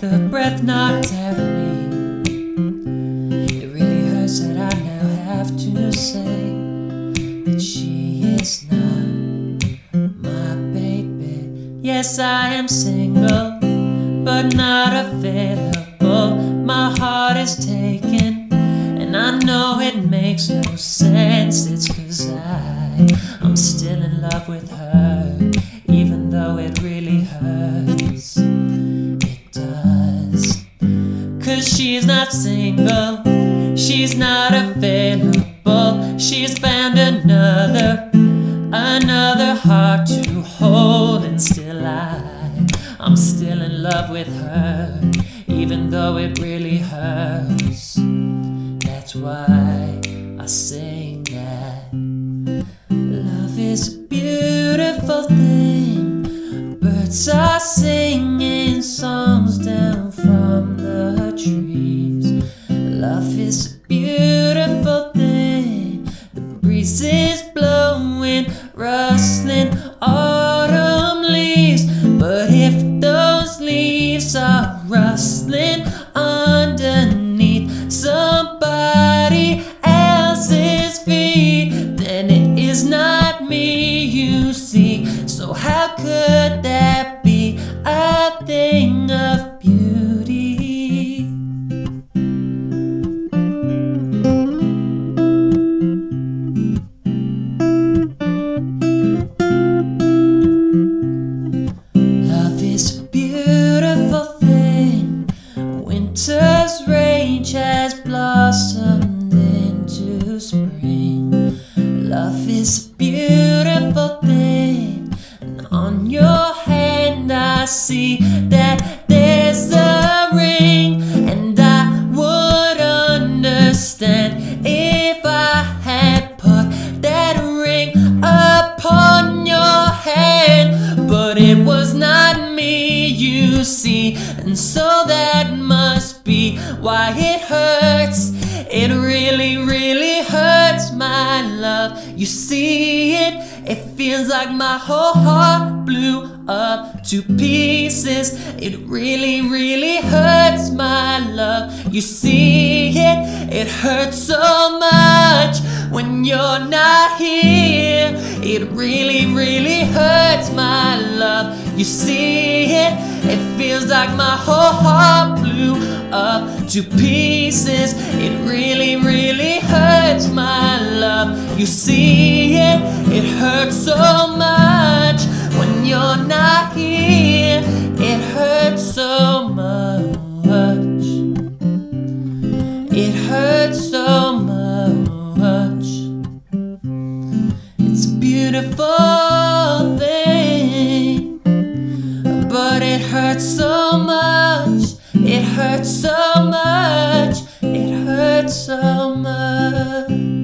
the breath knocked out of me. It really hurts that I now have to say that she is not my baby. Yes, I am single, but not available. My heart is taken, and I know it makes no sense. It's cause I, I'm still in love with her, even though it really hurts. She's not single, she's not available. She's found another, another heart to hold, and still I, I'm still in love with her, even though it really hurts. That's why I sing that. Love is a beautiful thing. Birds The breeze is blowing, rustling autumn leaves. But if those leaves are rustling underneath somebody else's feet, then it is not me you see. So, how could Winter's rage has blossomed into spring. Love is a beautiful thing. And on your hand, I see that there's a ring. And I would understand if I had put that ring upon your hand. But it was not me, you see. And so that why it hurts. It really, really hurts my love. You see it, it feels like my whole heart blew up to pieces. It really, really hurts my love. You see it, it hurts so much when you're not here. It really, really hurts. You see it, it feels like my whole heart blew up to pieces. It really, really hurts my love. You see it, it hurts so much when you're not hurts so much. It hurts so much. It hurts so much.